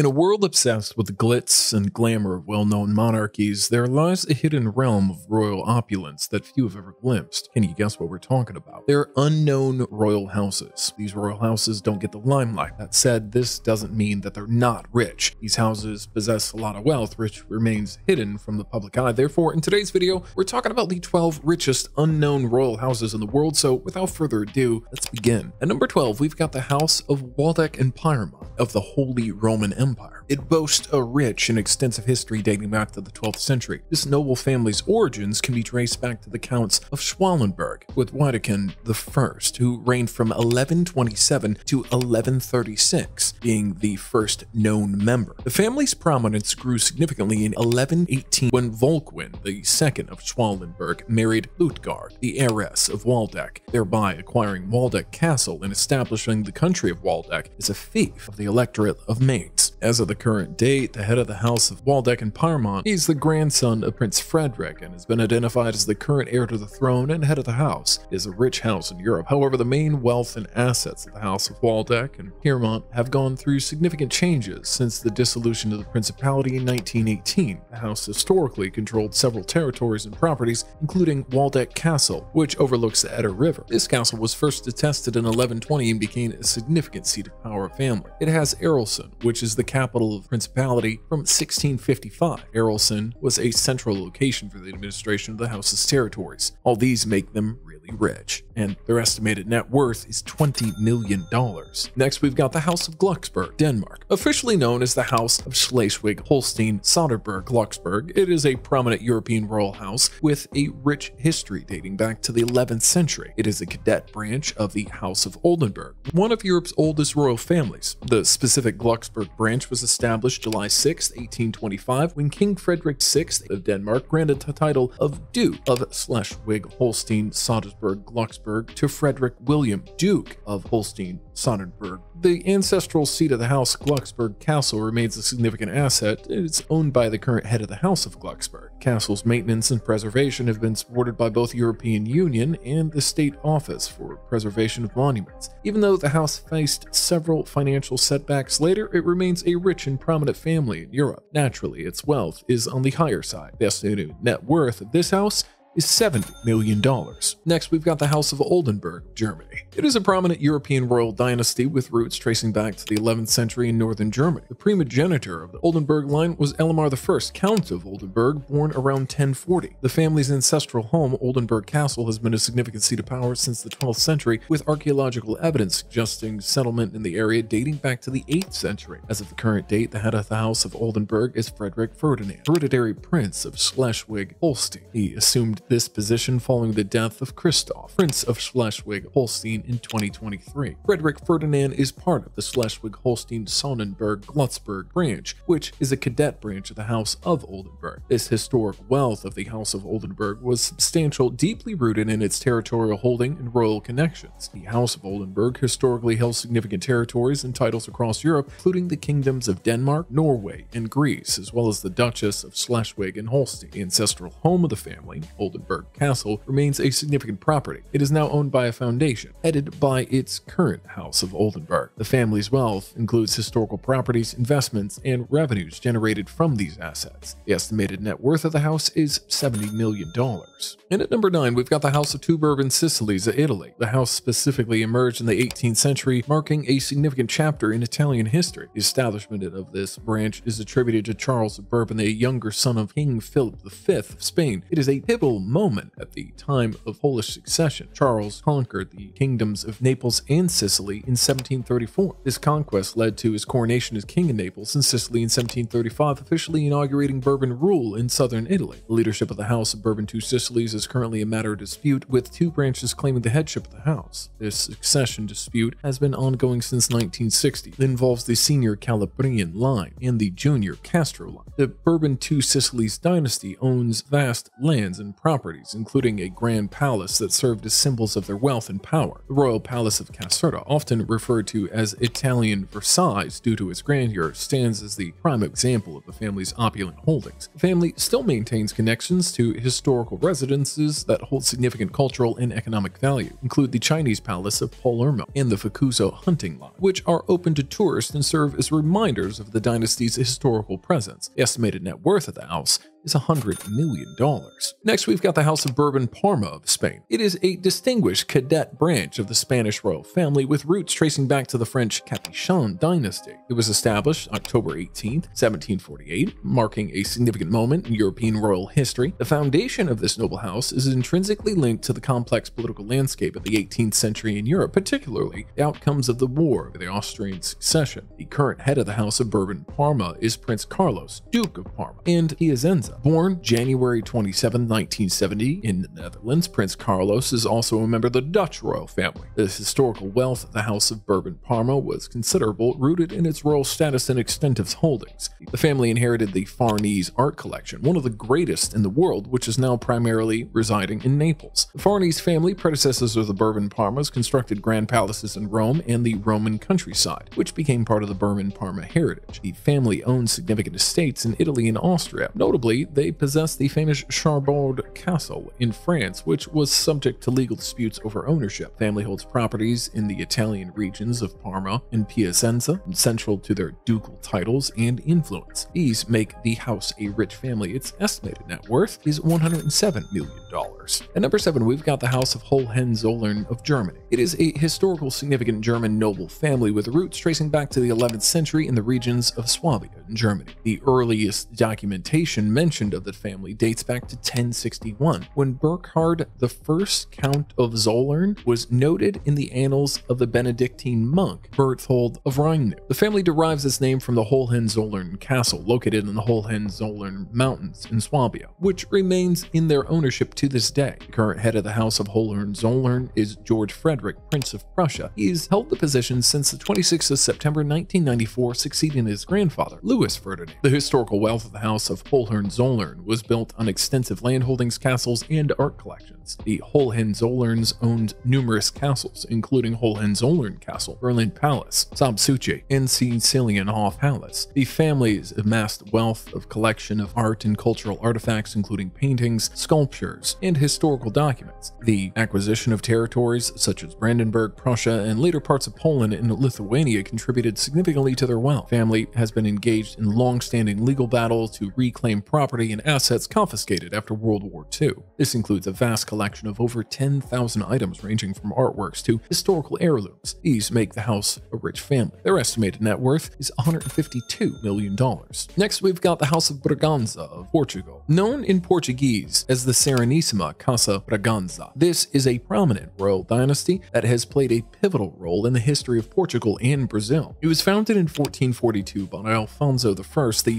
In a world obsessed with the glitz and glamour of well known monarchies, there lies a hidden realm of royal opulence that few have ever glimpsed. Can you guess what we're talking about? They're unknown royal houses. These royal houses don't get the limelight. That said, this doesn't mean that they're not rich. These houses possess a lot of wealth, which remains hidden from the public eye. Therefore, in today's video, we're talking about the 12 richest unknown royal houses in the world. So, without further ado, let's begin. At number 12, we've got the House of Waldeck and Pyrmont of the Holy Roman Empire. Empire. It boasts a rich and extensive history dating back to the 12th century. This noble family's origins can be traced back to the Counts of Schwalenberg, with Wittekind I, who reigned from 1127 to 1136, being the first known member. The family's prominence grew significantly in 1118 when Volkwin II of Schwalenberg married Lutgard, the heiress of Waldeck, thereby acquiring Waldeck Castle and establishing the country of Waldeck as a fief of the electorate of Mainz. As of the current date, the head of the House of Waldeck and Pyrmont, he's the grandson of Prince Frederick and has been identified as the current heir to the throne and head of the house. It is a rich house in Europe. However, the main wealth and assets of the House of Waldeck and Pyrmont have gone through significant changes since the dissolution of the principality in 1918. The house historically controlled several territories and properties, including Waldeck Castle, which overlooks the Eder River. This castle was first attested in 1120 and became a significant seat of power of family. It has Arolsen, which is the capital of the principality from 1655. Arolsen was a central location for the administration of the House's territories. All these make them rich, and their estimated net worth is $20 million. Next, we've got the House of Glucksburg, Denmark. Officially known as the House of Schleswig-Holstein-Sonderburg-Glucksburg, it is a prominent European royal house with a rich history dating back to the 11th century. It is a cadet branch of the House of Oldenburg, one of Europe's oldest royal families. The specific Glucksburg branch was established July 6, 1825, when King Frederick VI of Denmark granted the title of Duke of Glucksburg to Frederick William, Duke of Holstein Sonderburg. The ancestral seat of the House Glucksburg Castle remains a significant asset. It's owned by the current head of the House of Glucksburg. Castle's maintenance and preservation have been supported by both European Union and the State Office for Preservation of Monuments. Even though the house faced several financial setbacks later, it remains a rich and prominent family in Europe. Naturally, its wealth is on the higher side. The estimated net worth of this house is $70 million. Next, we've got the House of Oldenburg, Germany. It is a prominent European royal dynasty with roots tracing back to the 11th century in northern Germany. The primogenitor of the Oldenburg line was Elmar I, Count of Oldenburg, born around 1040. The family's ancestral home, Oldenburg Castle, has been a significant seat of power since the 12th century, with archaeological evidence suggesting settlement in the area dating back to the 8th century. As of the current date, the head of the House of Oldenburg is Frederick Ferdinand, hereditary prince of Schleswig-Holstein. He assumed this position following the death of Christoph, Prince of Schleswig-Holstein in 2023. Frederick Ferdinand is part of the Schleswig-Holstein-Sonderburg-Glucksburg branch, which is a cadet branch of the House of Oldenburg. This historic wealth of the House of Oldenburg was substantial, deeply rooted in its territorial holding and royal connections. The House of Oldenburg historically held significant territories and titles across Europe, including the kingdoms of Denmark, Norway, and Greece, as well as the Duchess of Schleswig and Holstein. The ancestral home of the family, Oldenburg Castle remains a significant property. It is now owned by a foundation, headed by its current House of Oldenburg. The family's wealth includes historical properties, investments, and revenues generated from these assets. The estimated net worth of the house is $70 million. And at number 9, we've got the House of Bourbon Sicilies of Italy. The house specifically emerged in the 18th century, marking a significant chapter in Italian history. The establishment of this branch is attributed to Charles of Bourbon, the younger son of King Philip V of Spain. It is a pivotal moment at the time of Polish succession. Charles conquered the kingdoms of Naples and Sicily in 1734. This conquest led to his coronation as king of Naples and Sicily in 1735, officially inaugurating Bourbon rule in southern Italy. The leadership of the House of Bourbon Two Sicilies is currently a matter of dispute, with two branches claiming the headship of the house. This succession dispute has been ongoing since 1960. It involves the senior Calabrian line and the junior Castro line. The Bourbon Two Sicilies dynasty owns vast lands and properties properties, including a grand palace that served as symbols of their wealth and power. The royal palace of Caserta, often referred to as Italian Versailles due to its grandeur, stands as the prime example of the family's opulent holdings. The family still maintains connections to historical residences that hold significant cultural and economic value, include the Chinese palace of Palermo and the Ficuzza hunting lodge, which are open to tourists and serve as reminders of the dynasty's historical presence. The estimated net worth of the house is $100 million. Next, we've got the House of Bourbon Parma of Spain. It is a distinguished cadet branch of the Spanish royal family with roots tracing back to the French Capetian dynasty. It was established October 18, 1748, marking a significant moment in European royal history. The foundation of this noble house is intrinsically linked to the complex political landscape of the 18th century in Europe, particularly the outcomes of the War of the Austrian Succession. The current head of the House of Bourbon Parma is Prince Carlos, Duke of Parma, and Piacenza Born January 27, 1970 in the Netherlands, Prince Carlos is also a member of the Dutch royal family. The historical wealth of the House of Bourbon Parma was considerable, rooted in its royal status and extensive holdings. The family inherited the Farnese art collection, one of the greatest in the world, which is now primarily residing in Naples. The Farnese family, predecessors of the Bourbon Parmas, constructed grand palaces in Rome and the Roman countryside, which became part of the Bourbon Parma heritage. The family owned significant estates in Italy and Austria. Notably, they possessed the famous Chambord Castle in France, which was subject to legal disputes over ownership. Family holds properties in the Italian regions of Parma and Piacenza, central to their ducal titles and influence. These make the house a rich family. Its estimated net worth is $107 million. At number 7, we've got the House of Hohenzollern of Germany. It is a historical significant German noble family with roots tracing back to the 11th century in the regions of Swabia in Germany. The earliest documentation mentioned mentioned of the family dates back to 1061, when Burkhard, the first Count of Zollern, was noted in the annals of the Benedictine monk Berthold of Reichenau. The family derives its name from the Hohenzollern Castle, located in the Hohenzollern Mountains in Swabia, which remains in their ownership to this day. The current head of the House of Hohenzollern is George Frederick, Prince of Prussia. He's held the position since the 26th of September 1994, succeeding his grandfather, Louis Ferdinand. The historical wealth of the House of Hohenzollern Hohenzollern was built on extensive landholdings, castles, and art collections. The Hohenzollerns owned numerous castles, including Hohenzollern Castle, Berlin Palace, Sanssouci, and Cecilienhof Palace. The families amassed wealth of collection of art and cultural artifacts, including paintings, sculptures, and historical documents. The acquisition of territories such as Brandenburg, Prussia, and later parts of Poland and Lithuania contributed significantly to their wealth. family has been engaged in long-standing legal battles to reclaim property property and assets confiscated after World War II. This includes a vast collection of over 10,000 items ranging from artworks to historical heirlooms. These make the house a rich family. Their estimated net worth is $152 million. Next, we've got the House of Braganza of Portugal. Known in Portuguese as the Serenissima Casa Braganza, this is a prominent royal dynasty that has played a pivotal role in the history of Portugal and Brazil. It was founded in 1442 by Alfonso I, the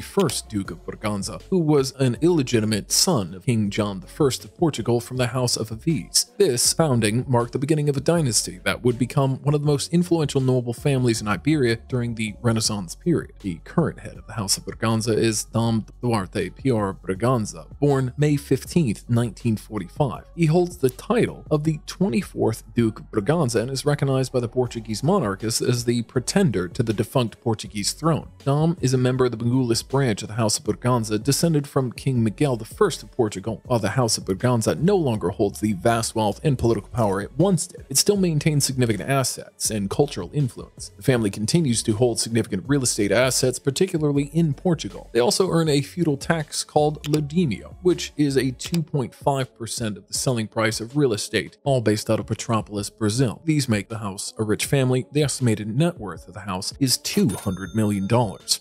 first Duke of Braganza, who was was an illegitimate son of King John I of Portugal from the House of Aviz. This founding marked the beginning of a dynasty that would become one of the most influential noble families in Iberia during the Renaissance period. The current head of the House of Braganza is Dom Duarte Pior Braganza, born May 15, 1945. He holds the title of the 24th Duke of Braganza and is recognized by the Portuguese monarchists as the pretender to the defunct Portuguese throne. Dom is a member of the Miguelist branch of the House of Braganza, descended from King Miguel I of Portugal. While the House of Braganza no longer holds the vast wealth and political power it once did, it still maintains significant assets and cultural influence. The family continues to hold significant real estate assets, particularly in Portugal. They also earn a feudal tax called laudêmio, which is a 2.5% of the selling price of real estate, all based out of Petropolis, Brazil. These make the house a rich family. The estimated net worth of the house is $200 million.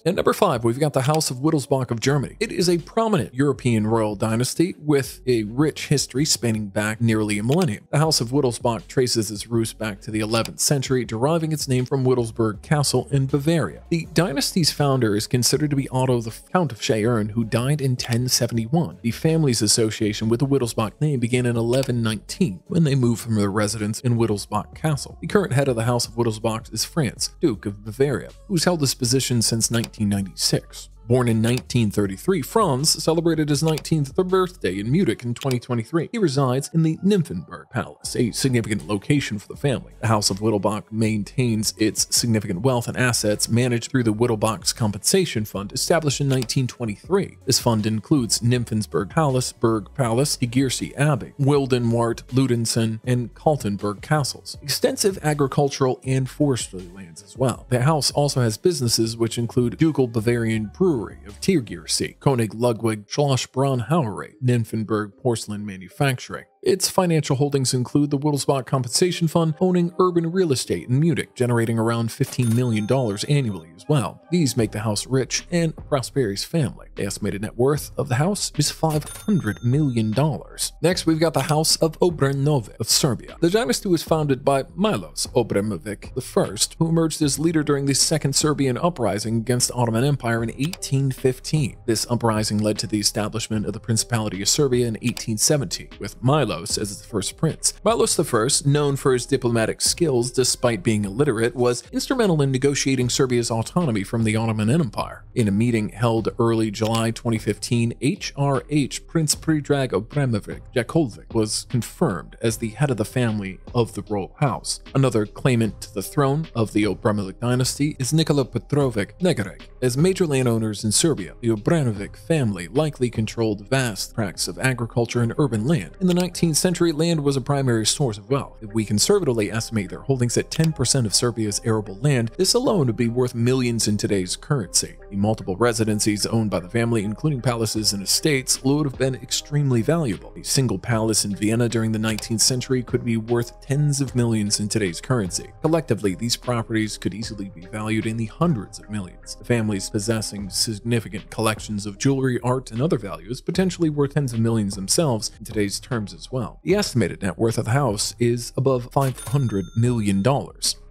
At number 5, we've got the House of Wittelsbach of Germany. It is a prominent European royal dynasty with a rich history spanning back nearly a millennium. The House of Wittelsbach traces its roots back to the 11th century, deriving its name from Wittelsburg Castle in Bavaria. The dynasty's founder is considered to be Otto the Count of Scheyern, who died in 1071. The family's association with the Wittelsbach name began in 1119 when they moved from their residence in Wittelsbach Castle. The current head of the House of Wittelsbach is Franz, Duke of Bavaria, who's held this position since 1996. Born in 1933, Franz celebrated his 19th birthday in Munich in 2023. He resides in the Nymphenburg Palace, a significant location for the family. The House of Wittelsbach maintains its significant wealth and assets managed through the Wittelsbach's Compensation Fund, established in 1923. This fund includes Nymphenburg Palace, Berg Palace, Tegernsee Abbey, Wildenwart, Ludensen, and Kaltenberg castles. Extensive agricultural and forestry lands as well. The house also has businesses which include Ducal Bavarian Brewery of Tegernsee, Konig Ludwig Schloss Braunbrauerei, Nymphenburg Porcelain Manufacturing, its financial holdings include the Wittelsbach Compensation Fund owning urban real estate in Munich, generating around $15 million annually as well. These make the house rich and Prosperi's family. The estimated net worth of the house is $500 million. Next, we've got the House of Obrenovic of Serbia. The dynasty was founded by Milos Obrenovic I, who emerged as leader during the Second Serbian Uprising against the Ottoman Empire in 1815. This uprising led to the establishment of the Principality of Serbia in 1817, with Milos Milos as the first prince. Milos I, known for his diplomatic skills despite being illiterate, was instrumental in negotiating Serbia's autonomy from the Ottoman Empire. In a meeting held early July 2015, HRH Prince Predrag Obrenovic Jakovic was confirmed as the head of the family of the royal house. Another claimant to the throne of the Obrenovic dynasty is Nikola Petrovic Negarek. As major landowners in Serbia, the Obrenovic family likely controlled vast tracts of agriculture and urban land. In the 19th 19th century, land was a primary source of wealth. If we conservatively estimate their holdings at 10% of Serbia's arable land, this alone would be worth millions in today's currency. The multiple residencies owned by the family, including palaces and estates, would have been extremely valuable. A single palace in Vienna during the 19th century could be worth tens of millions in today's currency. Collectively, these properties could easily be valued in the hundreds of millions. The families possessing significant collections of jewelry, art, and other values, potentially worth tens of millions themselves in today's terms as well. The estimated net worth of the house is above $500 million.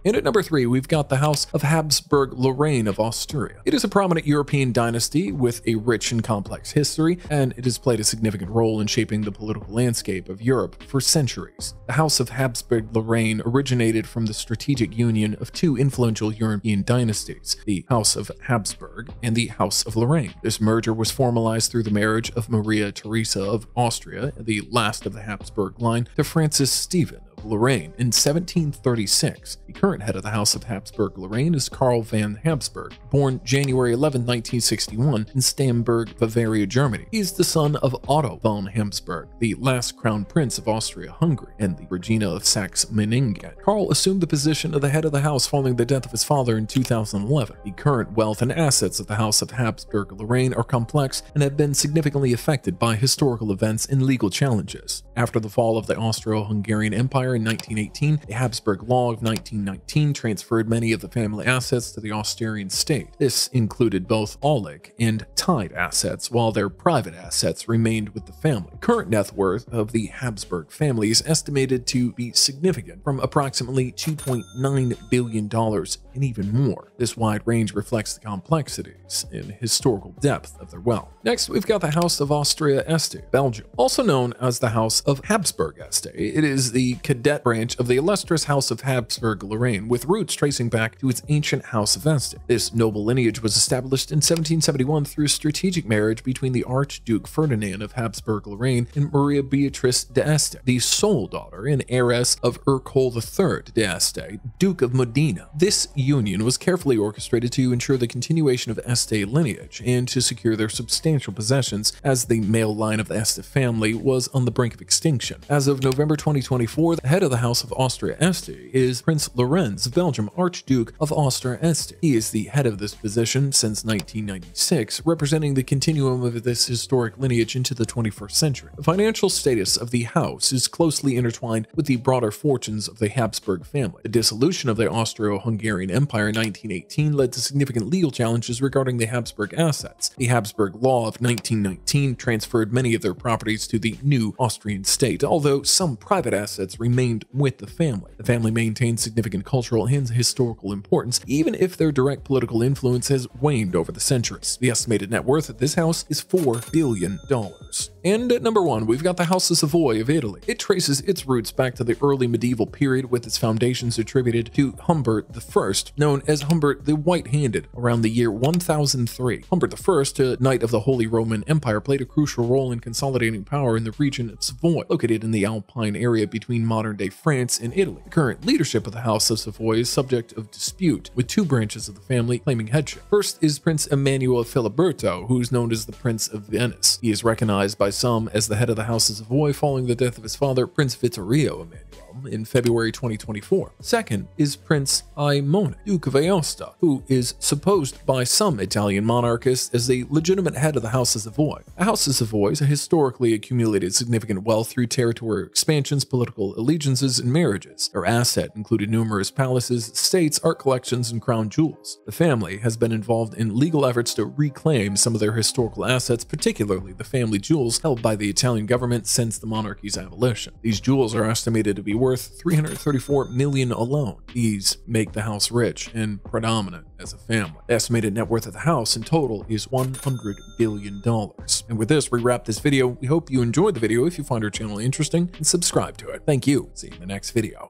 And at number three, we've got the House of Habsburg Lorraine of Austria. It is a prominent European dynasty with a rich and complex history, and it has played a significant role in shaping the political landscape of Europe for centuries. The House of Habsburg Lorraine originated from the strategic union of two influential European dynasties, the House of Habsburg and the House of Lorraine. This merger was formalized through the marriage of Maria Theresa of Austria, the last of the Habsburg line, to Francis Stephen of Lorraine in 1736. The current head of the House of Habsburg Lorraine is Karl von Habsburg, born January 11, 1961 in Starnberg, Bavaria, Germany. He is the son of Otto von Habsburg, the last crown prince of Austria-Hungary, and the Regina of Saxe-Meiningen. Karl assumed the position of the head of the house following the death of his father in 2011. The current wealth and assets of the House of Habsburg Lorraine are complex and have been significantly affected by historical events and legal challenges. After the fall of the Austro-Hungarian Empire in 1918, the Habsburg Law of 1919 transferred many of the family assets to the Austrian state. This included both Aulic and tied assets, while their private assets remained with the family. Current net worth of the Habsburg family is estimated to be significant, from approximately $2.9 billion and even more. This wide range reflects the complexities and historical depth of their wealth. Next, we've got the House of Austria-Este, Belgium. Also known as the House of Habsburg-Este, it is the cadet branch of the illustrious House of Habsburg-Lorraine, with roots tracing back to its ancient House of Este. This noble lineage was established in 1771 through a strategic marriage between the Archduke Ferdinand of Habsburg-Lorraine and Maria Beatrice d'Este, the sole daughter and heiress of Ercole III d'Este, Duke of Modena. This union was carefully orchestrated to ensure the continuation of Este lineage and to secure their substantial possessions as the male line of the Este family was on the brink of extinction. As of November 2024, the head of the House of Austria-Este is Prince Lorenz of Belgium, Archduke of Austria-Este. He is the head of this position since 1996, representing the continuum of this historic lineage into the 21st century. The financial status of the house is closely intertwined with the broader fortunes of the Habsburg family. The dissolution of the Austro-Hungarian Empire in 1918 led to significant legal challenges regarding the Habsburg assets. The Habsburg Law of 1919 transferred many of their properties to the new Austrian state, although some private assets remained with the family. The family maintained significant cultural and historical importance, even if their direct political influence has waned over the centuries. The estimated net worth of this house is $4 billion. And at number one, we've got the House of Savoy of Italy. It traces its roots back to the early medieval period with its foundations attributed to Humbert I, known as Humbert the White-Handed, around the year 1003. Humbert I, a knight of the Holy Roman Empire, played a crucial role in consolidating power in the region of Savoy, located in the Alpine area between modern-day France and Italy. The current leadership of the House of Savoy is subject of dispute, with two branches of the family claiming headship. First is Prince Emmanuel Filiberto, who is known as the Prince of Venice. He is recognized by some as the head of the House of Savoy following the death of his father, Prince Vittorio Emmanuel in February 2024. Second is Prince Aimone, Duke of Aosta, who is supposed by some Italian monarchists as the legitimate head of the House of Savoy. The House of Savoy has historically accumulated significant wealth through territorial expansions, political allegiances, and marriages. Their asset included numerous palaces, estates, art collections, and crown jewels. The family has been involved in legal efforts to reclaim some of their historical assets, particularly the family jewels held by the Italian government since the monarchy's abolition. These jewels are estimated to be worth 334 million alone. These make the house rich and predominant as a family. The estimated net worth of the house in total is 100 billion dollars. And with this, we wrap this video. We hope you enjoyed the video. If you find our channel interesting, and subscribe to it. Thank you. See you in the next video.